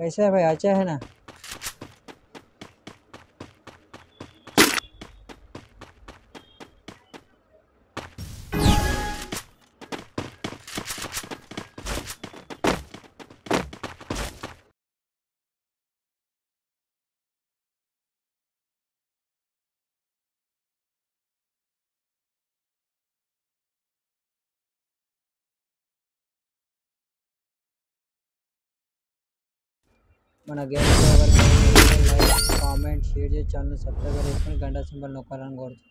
कैसा है भाई अच्छा है ना। మన గేమ్ ఎవరికి లైక్ కామెంట్ షేర్ చేసి ఛానల్ సబ్స్క్రైబ్ చేసుకొని గంట symbol నొక్కాలని కోరుతు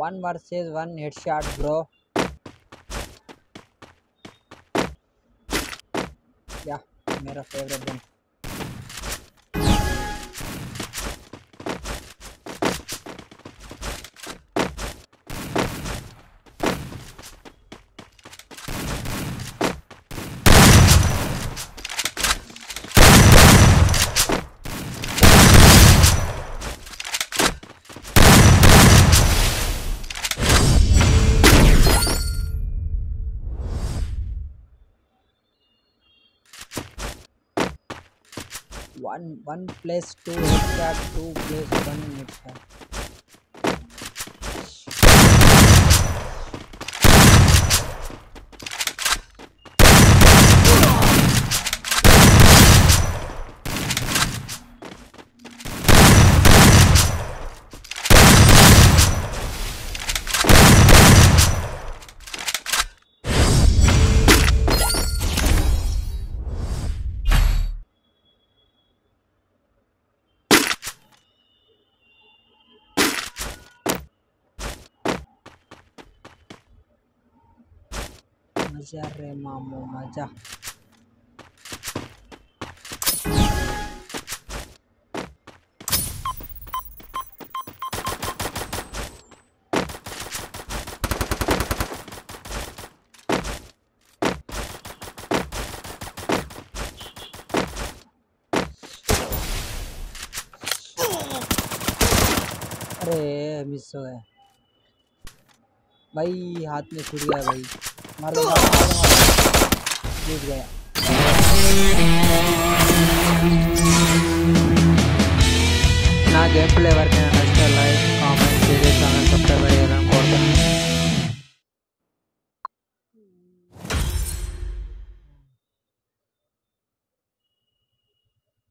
one versus one headshot bro या मेरा favourite one one plus two क्या टू प्लस वन मिनट है मज़ा रे मामू मज़ा अरे मिस हो गया भाई हाथ में छूट गया भाई। मर गया जीत गया నా గేమ్ ప్లే ఎవరికైనా నచ్చితే like comment share channel subscribe అయ్యేదని కోరుతాను